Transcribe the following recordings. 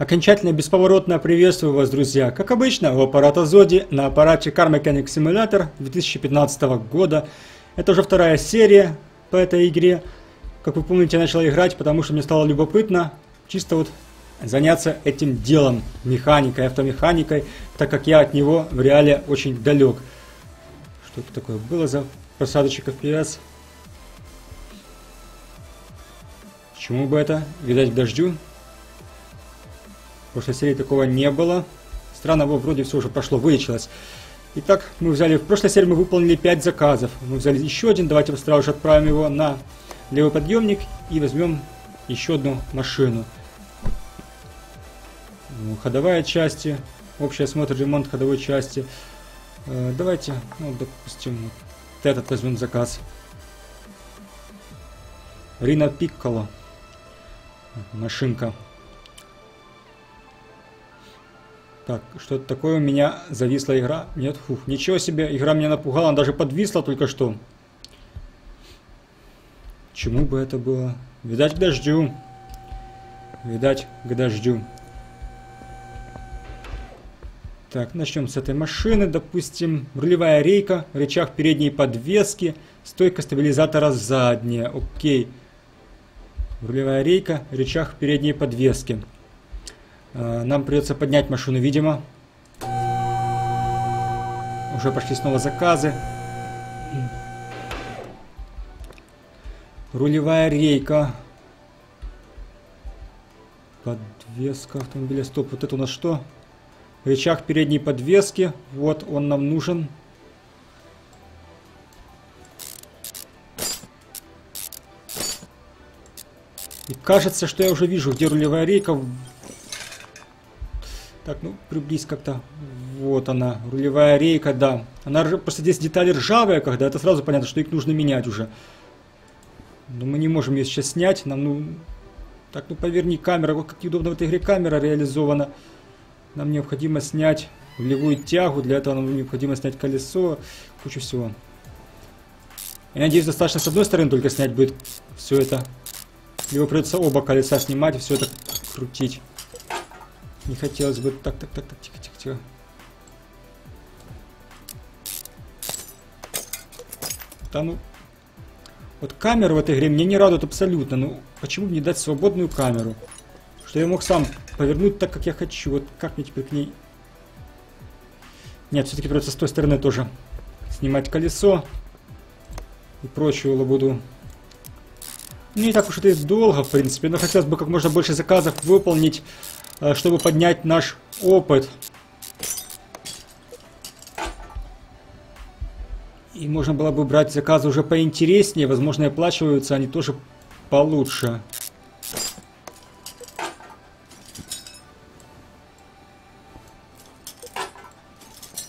Окончательно бесповоротно приветствую вас, друзья. Как обычно, у аппарата Зоди на аппарате Car Mechanic Simulator 2015 года. Это уже вторая серия по этой игре. Как вы помните, я начал играть, потому что мне стало любопытно чисто вот заняться этим делом, механикой, автомеханикой, так как я от него в реале очень далек. Что это такое было за посадочек FPS? Чему бы это? Видать дождю? В прошлой серии такого не было. Странно, его вроде все уже прошло, вылечилось. Итак, мы взяли... В прошлой серии мы выполнили 5 заказов. Мы взяли еще один. Давайте сразу же отправим его на левый подъемник и возьмем еще одну машину. Ну, ходовая части. Общий осмотр, ремонт ходовой части. Э, давайте, ну, допустим, вот этот возьмем заказ. Рина Пикколо. Машинка. Так, что-то такое у меня зависла игра. Нет, фух, ничего себе, игра меня напугала, она даже подвисла только что. Чему бы это было? Видать, к дождю. Видать, к дождю. Так, начнем с этой машины. Допустим, рулевая рейка, рычаг передней подвески, стойка стабилизатора задняя. Окей. Рулевая рейка, рычаг передней подвески. Э, нам придется поднять машину, видимо. Уже пошли снова заказы. Рулевая рейка. Подвеска автомобиля. Стоп, вот это у нас что? Рычаг передней подвески. Вот он нам нужен. И кажется, что я уже вижу, где рулевая рейка. Так, ну, приблизь как-то. Вот она, рулевая рейка, да. Она просто здесь детали ржавые, когда это сразу понятно, что их нужно менять уже. Но мы не можем ее сейчас снять. Нам, ну... Так, ну, поверни камера. Вот как удобно в этой игре камера реализована. Нам необходимо снять рулевую тягу. Для этого нам необходимо снять колесо. Кучу всего. Я надеюсь, достаточно с одной стороны только снять будет все это. Либо придется оба колеса снимать и все это крутить. Не хотелось бы... Так, так, так, так, тихо, тихо, тихо. Да ну... Вот камеру в этой игре мне не радует абсолютно. Ну, почему бы не дать свободную камеру? Что я мог сам повернуть так, как я хочу. Вот как мне теперь к ней... Нет, все-таки придется с той стороны тоже снимать колесо и прочую лабуду. Ну, не так уж это и долго, в принципе, но хотелось бы как можно больше заказов выполнить чтобы поднять наш опыт. И можно было бы брать заказы уже поинтереснее, возможно, и оплачиваются они тоже получше.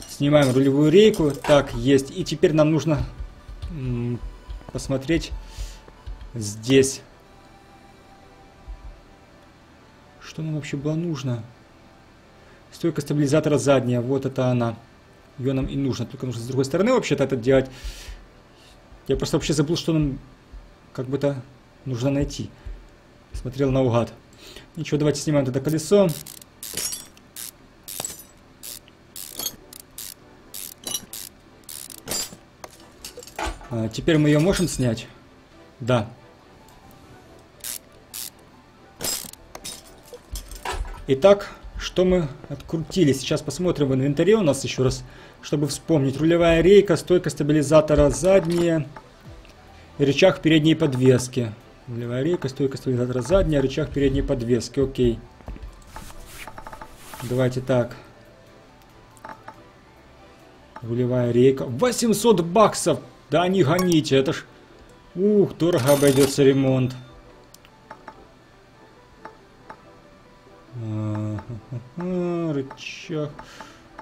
Снимаем рулевую рейку. Так, есть. И теперь нам нужно посмотреть здесь. Что нам вообще было нужно? Стойка стабилизатора задняя. Вот это она. Ее нам и нужно. Только нужно с другой стороны вообще-то это делать. Я просто вообще забыл, что нам как бы-то нужно найти. Смотрел наугад. Ничего, давайте снимаем тогда колесо. А, теперь мы ее можем снять? Да. Итак, что мы открутили? Сейчас посмотрим в инвентаре у нас еще раз, чтобы вспомнить. Рулевая рейка, стойка стабилизатора задняя, рычаг передней подвески. Рулевая рейка, стойка стабилизатора задняя, рычаг передней подвески. Окей. Давайте так. Рулевая рейка. 800 баксов! Да не гоните, это ж... Ух, дорого обойдется ремонт. Рычаг.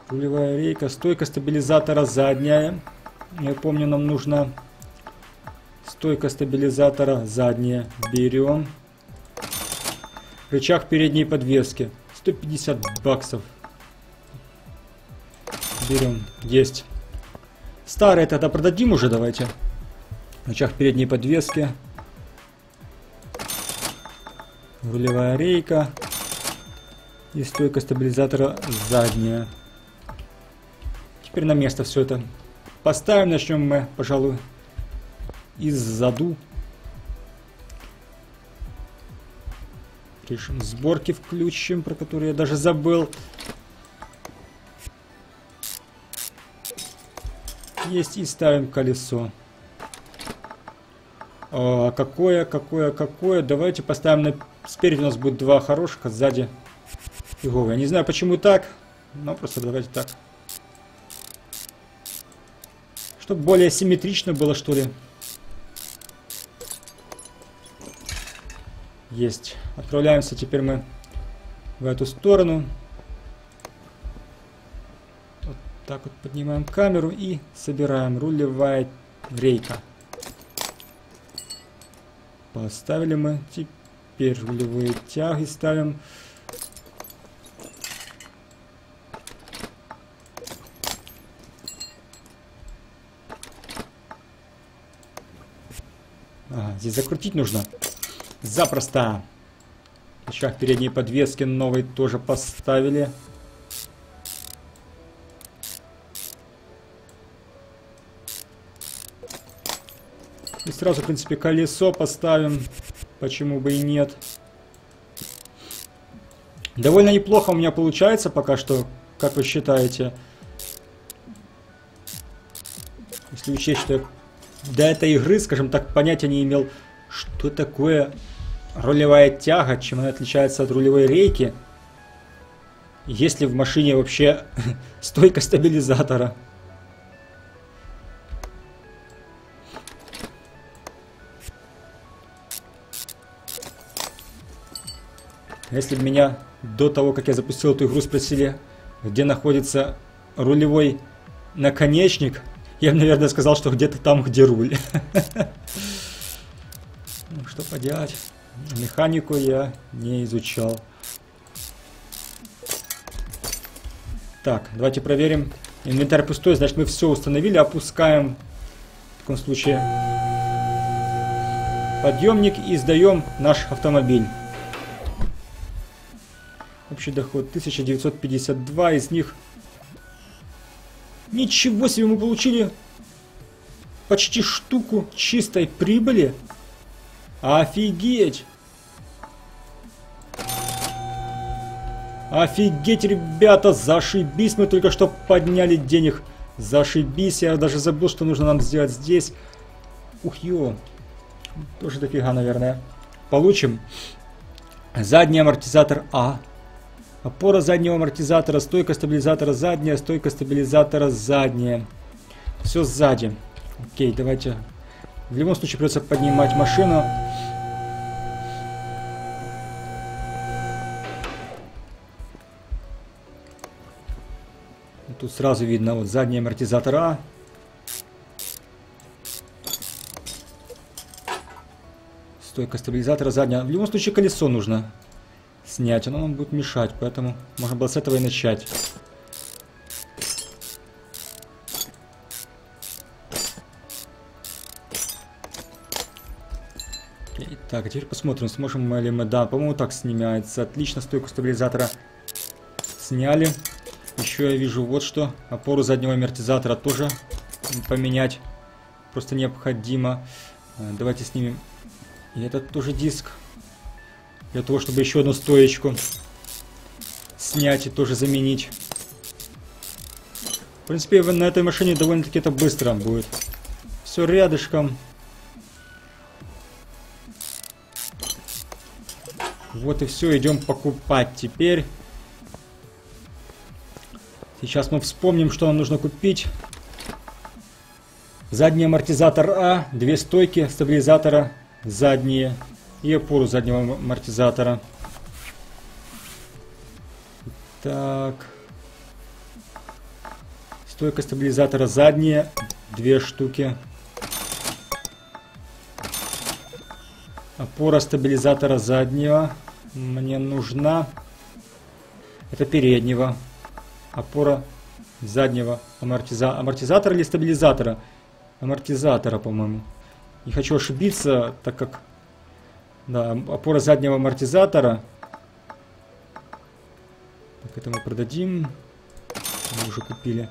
Рулевая рейка. Стойка стабилизатора задняя. Я помню, нам нужно стойка стабилизатора задняя. Берем. Рычаг передней подвески. 150 баксов. Берем. Есть. Старые тогда продадим уже, давайте. Рычаг передней подвески. Рулевая рейка. И стойка стабилизатора задняя. Теперь на место все это поставим. Начнем мы, пожалуй, из заду. Режим сборки включим, про который я даже забыл. Есть и ставим колесо. А, какое, какое, какое? Давайте поставим на... Спереди у нас будет два хороших, а сзади фиговые. Я не знаю, почему так, но просто давайте так. Чтобы более симметрично было, что ли. Есть. Отправляемся теперь мы в эту сторону. Вот так вот поднимаем камеру и собираем рулевая рейка. Поставили мы. Теперь рулевые тяги ставим. Здесь закрутить нужно. Запросто. Рычаг передней подвески новый тоже поставили. И сразу, в принципе, колесо поставим. Почему бы и нет. Довольно неплохо у меня получается пока что, как вы считаете. Если учесть, что я до этой игры, скажем так, понятия не имел, что такое рулевая тяга, чем она отличается от рулевой рейки. Есть ли в машине вообще стойка стабилизатора? Если бы меня до того, как я запустил эту игру, спросили, где находится рулевой наконечник, я бы, наверное, сказал, что где-то там, где руль. Ну, что поделать. Механику я не изучал. Так, давайте проверим. Инвентарь пустой, значит мы все установили. Опускаем, в таком случае, подъемник и сдаем наш автомобиль. Общий доход 1952, из них... Ничего себе, мы получили почти штуку чистой прибыли. Офигеть! Офигеть, ребята, зашибись, мы только что подняли денег. Зашибись, я даже забыл, что нужно нам сделать здесь. Ух, ё. Тоже дофига, наверное. Получим. Задний амортизатор А. Опора заднего амортизатора, стойка стабилизатора задняя, стойка стабилизатора задняя. Все сзади. Окей, давайте. В любом случае придется поднимать машину. Тут сразу видно вот задний амортизатор А. Стойка стабилизатора задняя. В любом случае колесо нужно снять, оно нам будет мешать, поэтому можно было с этого и начать. Так, а теперь посмотрим, сможем мы ли мы... Да, по-моему, так снимается. Отлично, стойку стабилизатора сняли. Еще я вижу вот что. Опору заднего амортизатора тоже поменять просто необходимо. Э, давайте снимем и этот тоже диск. Для того, чтобы еще одну стоечку снять и тоже заменить. В принципе, на этой машине довольно-таки это быстро будет. Все рядышком. Вот и все, идем покупать теперь. Сейчас мы вспомним, что нам нужно купить. Задний амортизатор А, две стойки стабилизатора задние и опору заднего амортизатора. Так. Стойка стабилизатора задняя. Две штуки. Опора стабилизатора заднего. Мне нужна. Это переднего. Опора заднего амортиза... амортизатора или стабилизатора? Амортизатора, по-моему. Не хочу ошибиться, так как да, опора заднего амортизатора. Так, это мы продадим. Мы уже купили.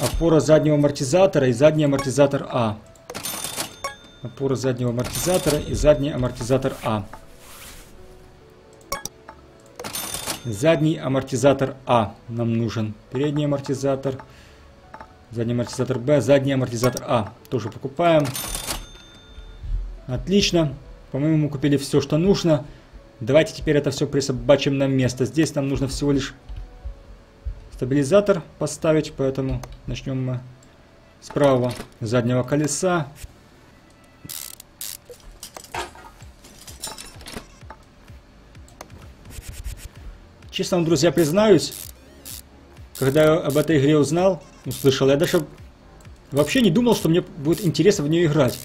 Опора заднего амортизатора и задний амортизатор А. Опора заднего амортизатора и задний амортизатор А. Задний амортизатор А нам нужен. Передний амортизатор. Задний амортизатор Б. Задний амортизатор А. Тоже покупаем. Отлично. По-моему, мы купили все, что нужно. Давайте теперь это все присобачим на место. Здесь нам нужно всего лишь стабилизатор поставить, поэтому начнем мы с правого заднего колеса. Честно друзья, признаюсь, когда я об этой игре узнал, услышал, я даже вообще не думал, что мне будет интересно в нее играть.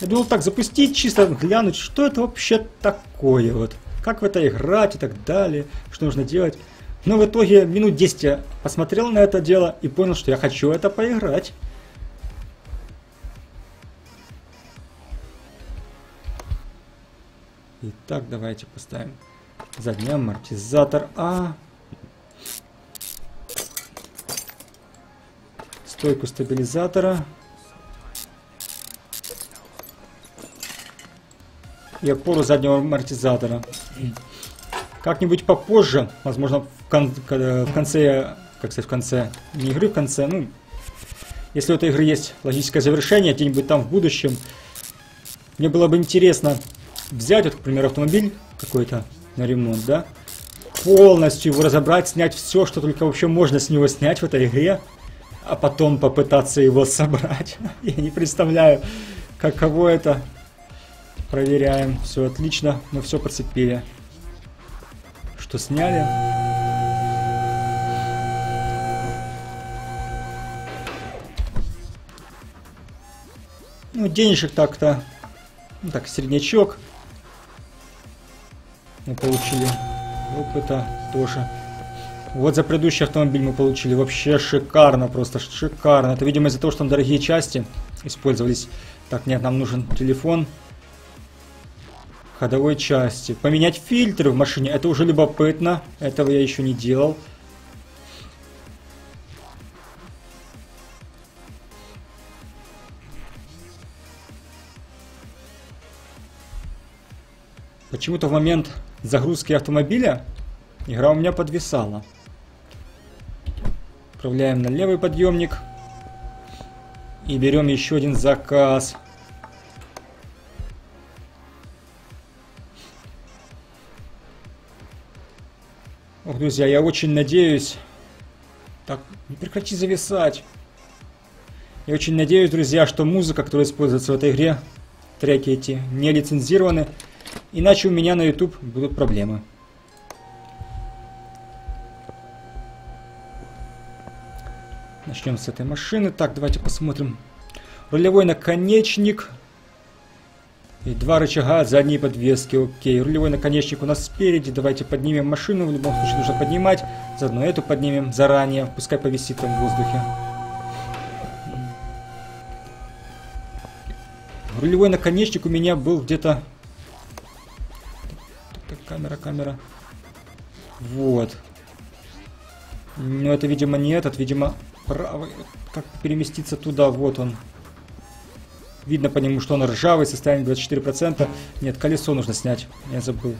Я думал так, запустить, чисто глянуть, что это вообще такое, вот, как в это играть и так далее, что нужно делать. Но в итоге минут 10 я посмотрел на это дело и понял, что я хочу это поиграть. Итак, давайте поставим задний амортизатор А. Стойку стабилизатора. И опору заднего амортизатора. Как-нибудь попозже, возможно, в, кон в конце, как сказать, в конце, не игры, в конце, ну, если у этой игры есть логическое завершение, где-нибудь там в будущем, мне было бы интересно взять, вот, к примеру, автомобиль какой-то на ремонт, да, полностью его разобрать, снять все, что только вообще можно с него снять в этой игре, а потом попытаться его собрать. Я не представляю, каково это. Проверяем. Все отлично. Мы все подцепили что сняли. Ну, денежек так-то, ну, так, среднячок. Мы получили опыта тоже. Вот за предыдущий автомобиль мы получили вообще шикарно, просто шикарно. Это, видимо, из-за того, что там дорогие части использовались. Так, нет, нам нужен телефон ходовой части. Поменять фильтры в машине, это уже любопытно. Этого я еще не делал. Почему-то в момент загрузки автомобиля игра у меня подвисала. Отправляем на левый подъемник. И берем еще один заказ. Ох, друзья, я очень надеюсь... Так, не прекрати зависать. Я очень надеюсь, друзья, что музыка, которая используется в этой игре, треки эти, не лицензированы. Иначе у меня на YouTube будут проблемы. Начнем с этой машины. Так, давайте посмотрим. Рулевой наконечник. И два рычага задней подвески, окей. Рулевой наконечник у нас спереди. Давайте поднимем машину. В любом случае нужно поднимать. Заодно эту поднимем заранее. Пускай повисит там в воздухе. Рулевой наконечник у меня был где-то... камера, камера. Вот. Но это, видимо, не этот. Видимо, правый. Как переместиться туда? Вот он. Видно по нему, что он ржавый, состояние 24%. Нет, колесо нужно снять. Я забыл.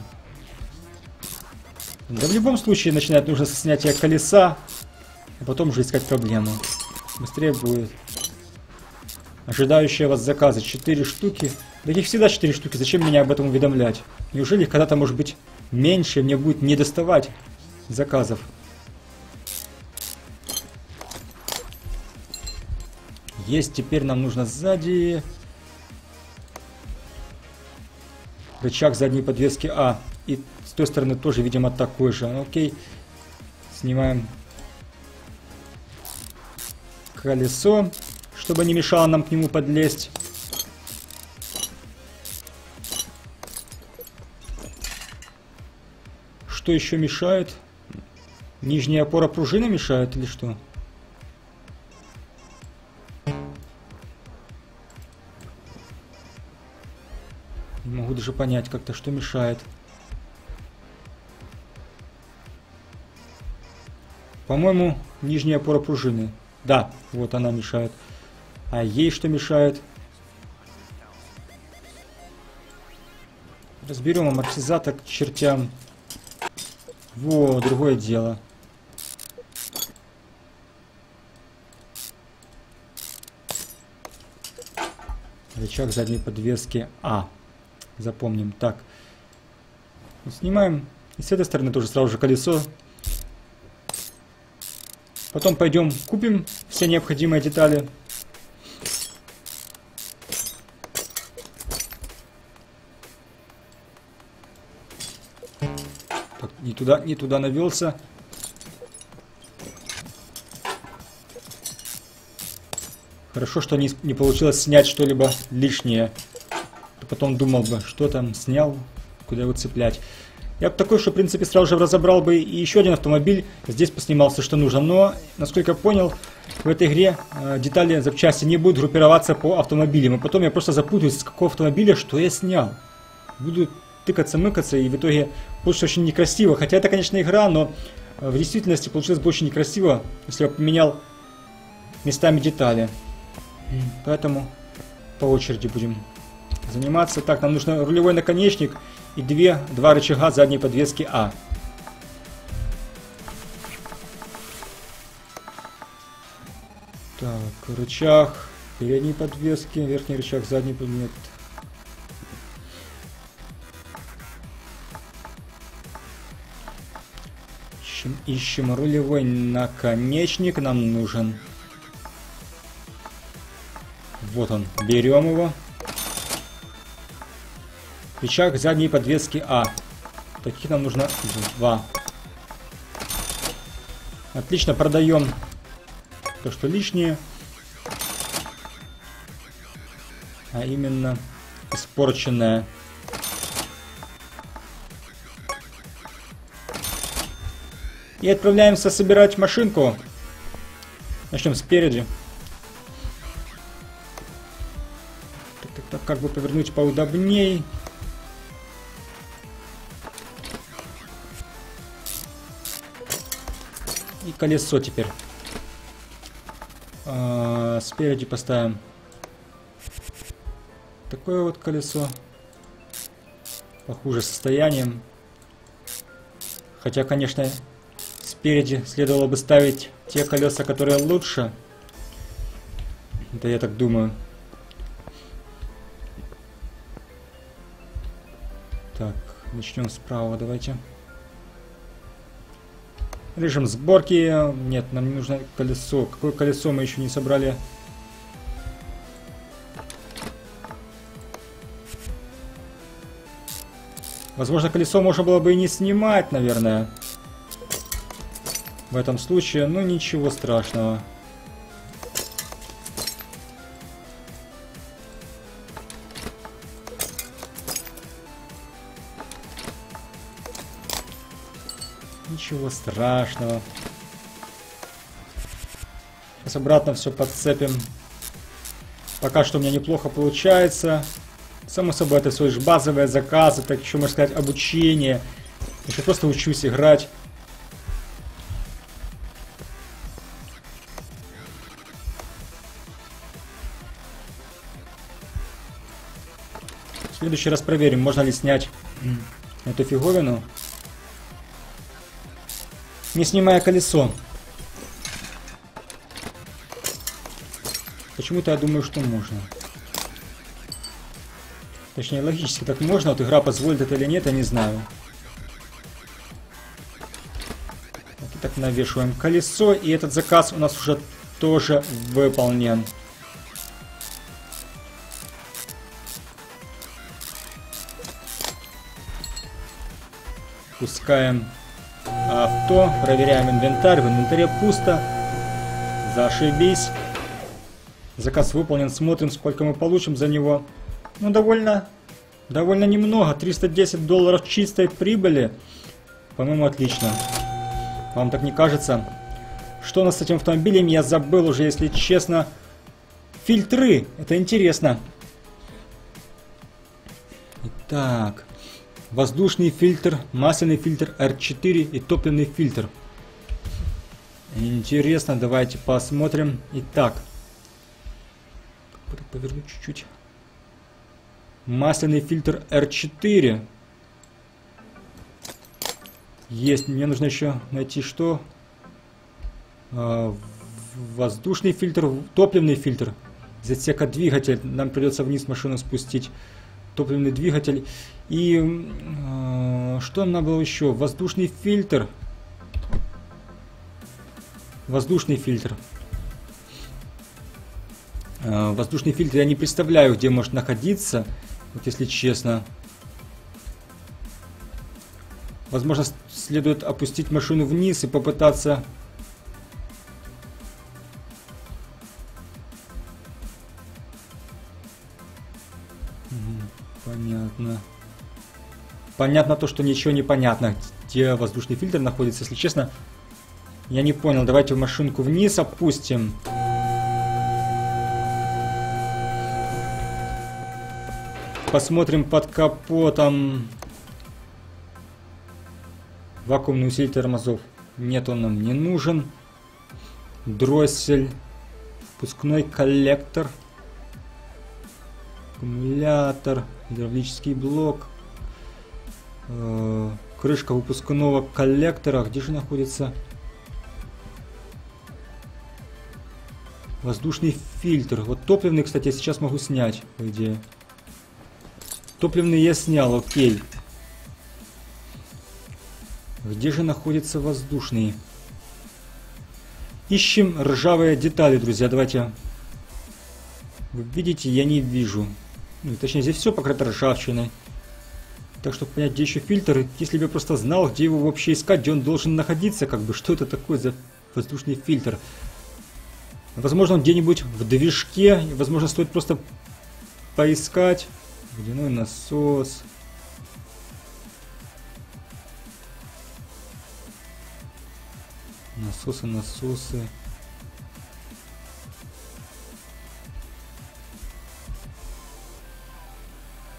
Да в любом случае начинать нужно со снятия колеса, а потом уже искать проблему. Быстрее будет. Ожидающие вас заказы. 4 штуки. Да их всегда 4 штуки. Зачем меня об этом уведомлять? Неужели их когда-то может быть меньше, мне будет не доставать заказов? Есть, теперь нам нужно сзади Рычаг задней подвески А. И с той стороны тоже, видимо, такой же. Ну, окей. Снимаем колесо, чтобы не мешало нам к нему подлезть. Что еще мешает? Нижняя опора пружины мешает или что? Даже понять как-то, что мешает. По-моему, нижняя опора пружины. Да, вот она мешает. А ей что мешает? Разберем амортизатор к чертям. Во, другое дело. Рычаг задней подвески А. Запомним. Так. Снимаем. И с этой стороны тоже сразу же колесо. Потом пойдем купим все необходимые детали. Так, не туда, не туда навелся. Хорошо, что не, не получилось снять что-либо лишнее. Потом думал бы, что там снял, куда его цеплять. Я бы такой, что в принципе сразу же разобрал бы и еще один автомобиль, здесь поснимался, что нужно. Но, насколько я понял, в этой игре э, детали, запчасти не будут группироваться по автомобилям. И потом я просто запутаюсь, с какого автомобиля что я снял. Буду тыкаться, мыкаться, и в итоге получится очень некрасиво. Хотя это, конечно, игра, но в действительности получилось бы очень некрасиво, если я поменял местами детали. Поэтому по очереди будем заниматься. Так, нам нужно рулевой наконечник и две, два рычага задней подвески А. Так, рычаг передней подвески, верхний рычаг задней подвески. Ищем, ищем рулевой наконечник, нам нужен. Вот он, берем его. Рычаг задней подвески А. Таких нам нужно два. Отлично, продаем то, что лишнее. А именно испорченное. И отправляемся собирать машинку. Начнем спереди. Так, так, так, как бы повернуть поудобней. Колесо теперь. А, спереди поставим такое вот колесо. Похуже состоянием. Хотя, конечно, спереди следовало бы ставить те колеса, которые лучше. Да я так думаю. Так, начнем справа, давайте. Режим сборки. Нет, нам не нужно колесо. Какое колесо мы еще не собрали? Возможно, колесо можно было бы и не снимать, наверное. В этом случае, ну ничего страшного. Ничего страшного. Сейчас обратно все подцепим. Пока что у меня неплохо получается. Само собой, это все лишь базовые заказы, так еще, можно сказать, обучение. Я просто учусь играть. В следующий раз проверим, можно ли снять эту фиговину не снимая колесо. Почему-то я думаю, что можно. Точнее, логически так можно, вот игра позволит это или нет, я не знаю. Так, навешиваем колесо, и этот заказ у нас уже тоже выполнен. Пускаем авто, проверяем инвентарь, в инвентаре пусто, зашибись. Заказ выполнен, смотрим, сколько мы получим за него. Ну, довольно, довольно немного, 310 долларов чистой прибыли. По-моему, отлично. Вам так не кажется? Что у нас с этим автомобилем, я забыл уже, если честно. Фильтры, это интересно. Итак, воздушный фильтр, масляный фильтр R4 и топливный фильтр. Интересно, давайте посмотрим. Итак. Поверну чуть-чуть. Масляный фильтр R4. Есть. Мне нужно еще найти что? А, воздушный фильтр, топливный фильтр. Из отсека двигатель. Нам придется вниз машину спустить. Топливный двигатель. И э, что нам надо было еще? Воздушный фильтр. Воздушный фильтр. Э, воздушный фильтр я не представляю, где может находиться. Вот если честно. Возможно, следует опустить машину вниз и попытаться... Понятно то, что ничего не понятно, где воздушный фильтр находится. Если честно, я не понял. Давайте машинку вниз опустим. Посмотрим под капотом. Вакуумный усилитель тормозов. Нет, он нам не нужен. Дроссель. Впускной коллектор. Аккумулятор. Гидравлический блок. Э, крышка выпускного коллектора. Где же находится? Воздушный фильтр. Вот топливный, кстати, я сейчас могу снять, по идее. Топливный я снял, окей. Где же находится воздушный? Ищем ржавые детали, друзья. Давайте. Вы видите, я не вижу. Ну, точнее, здесь все покрыто ржавчиной. Так, чтобы понять, где еще фильтр, если бы я просто знал, где его вообще искать, где он должен находиться, как бы, что это такое за воздушный фильтр. Возможно, он где-нибудь в движке, возможно, стоит просто поискать. Водяной насос. Насосы, насосы.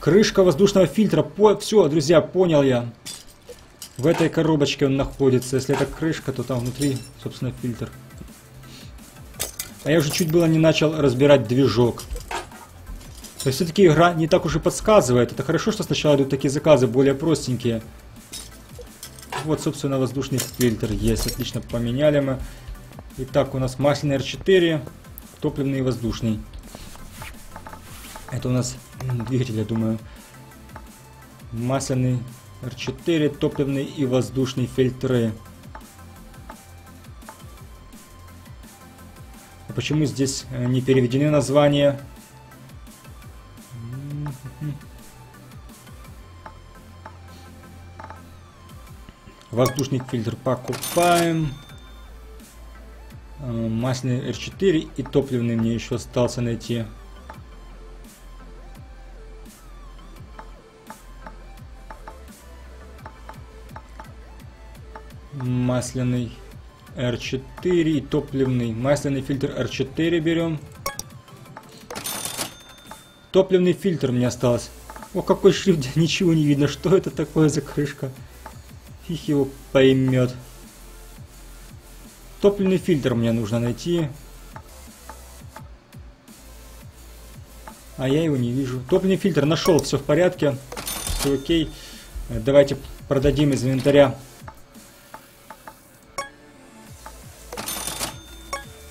Крышка воздушного фильтра. По... Все, друзья, понял я. В этой коробочке он находится. Если это крышка, то там внутри, собственно, фильтр. А я уже чуть было не начал разбирать движок. То есть все-таки игра не так уж и подсказывает. Это хорошо, что сначала идут такие заказы более простенькие. Вот, собственно, воздушный фильтр есть. Отлично, поменяли мы. Итак, у нас масляный R4, топливный и воздушный. Это у нас двигатель, я думаю. Масляный R4, топливный и воздушный фильтры. А почему здесь э, не переведены названия? Воздушный фильтр покупаем. Э, масляный R4 и топливный мне еще остался найти. Масляный R4 и топливный. Масляный фильтр R4 берем. Топливный фильтр мне осталось. О, какой шрифт, ничего не видно. Что это такое за крышка? Фиг его поймет. Топливный фильтр мне нужно найти. А я его не вижу. Топливный фильтр нашел, все в порядке. Все окей. Давайте продадим из инвентаря.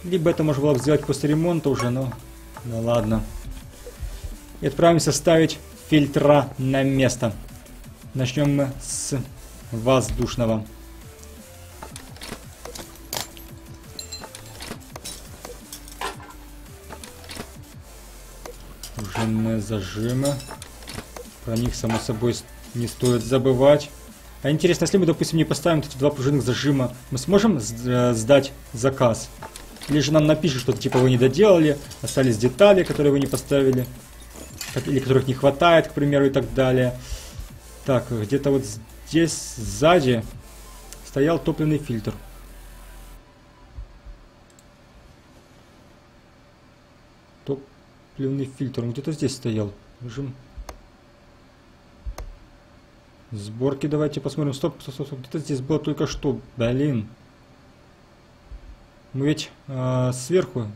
Либо это можно было бы сделать после ремонта уже, но... Ну ладно. И отправимся ставить фильтра на место. Начнем мы с воздушного. Пружинные зажимы. Про них, само собой, не стоит забывать. А интересно, если мы, допустим, не поставим эти два пружинных зажима, мы сможем э, сдать заказ? Или же нам напишут, что типа вы не доделали, остались детали, которые вы не поставили, или которых не хватает, к примеру, и так далее. Так, где-то вот Здесь сзади стоял топливный фильтр. Топливный фильтр. Он где-то здесь стоял. Режим. Сборки давайте посмотрим. Стоп, стоп, стоп. Где-то здесь было только что. Блин. Мы ведь э, сверху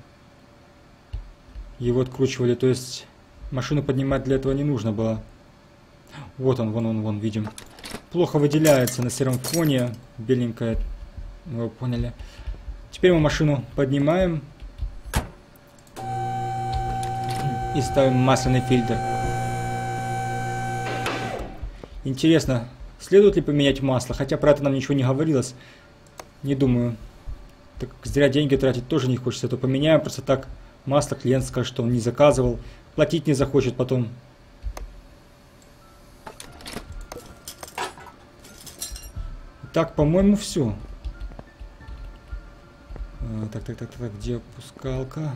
его откручивали, то есть машину поднимать для этого не нужно было. Вот он, вон он, вон, видим. Плохо выделяется на сером фоне, беленькая, вы поняли. Теперь мы машину поднимаем и ставим масляный фильтр. Интересно, следует ли поменять масло, хотя про это нам ничего не говорилось. Не думаю. Так зря деньги тратить тоже не хочется, то поменяем просто так масло. Клиент скажет, что он не заказывал, платить не захочет потом. Так, по-моему, все. А, так, так, так, так, где опускалка?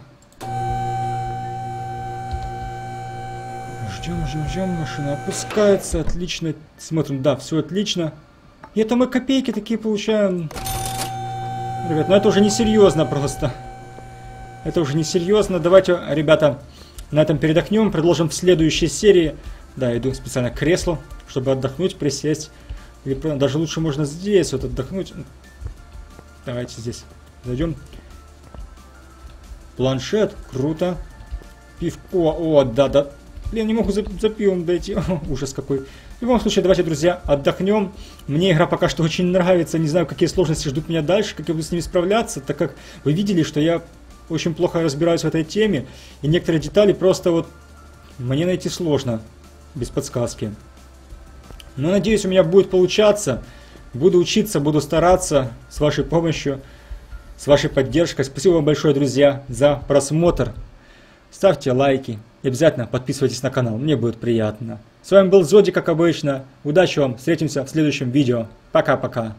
Ждем, ждем, ждем, машина опускается, отлично. Смотрим, да, все отлично. И это мы копейки такие получаем. Ребят, ну это уже несерьезно просто. Это уже несерьезно. Давайте, ребята, на этом передохнем. Продолжим в следующей серии. Да, иду специально к креслу, чтобы отдохнуть, присесть. Или даже лучше можно здесь вот отдохнуть. Давайте здесь зайдем. Планшет, круто. Пивко, о, да, да. Блин, не могу за, за пивом дойти. Ужас какой. В любом случае, давайте, друзья, отдохнем. Мне игра пока что очень нравится. Не знаю, какие сложности ждут меня дальше, как я буду с ними справляться, так как вы видели, что я очень плохо разбираюсь в этой теме. И некоторые детали просто вот мне найти сложно без подсказки. Но надеюсь, у меня будет получаться. Буду учиться, буду стараться с вашей помощью, с вашей поддержкой. Спасибо вам большое, друзья, за просмотр. Ставьте лайки и обязательно подписывайтесь на канал, мне будет приятно. С вами был Зоди, как обычно. Удачи вам, встретимся в следующем видео. Пока-пока.